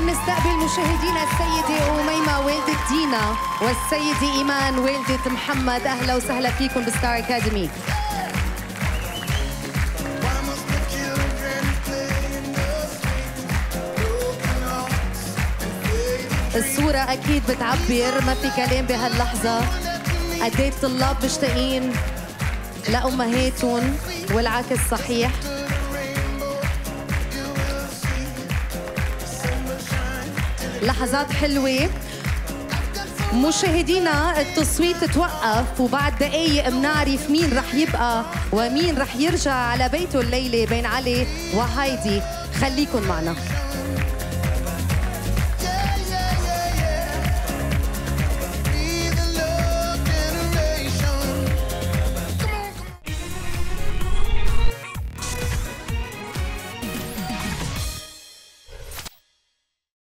عم نستقبل مشاهدينا السيدة أميمة والدة دينا والسيدة إيمان والدة محمد. أهلا وسهلا فيكم بستار أكاديمي. الصورة أكيد بتعبر ما في كلام بهاللحظة. قد إيه الطلاب مشتاقين لأمهاتهم والعكس صحيح؟ لحظات حلوة. مشاهدينا التصويت توقف وبعد دقايق بنعرف مين رح يبقى ومين رح يرجع على بيته الليلة بين علي وهايدي. خليكن معنا.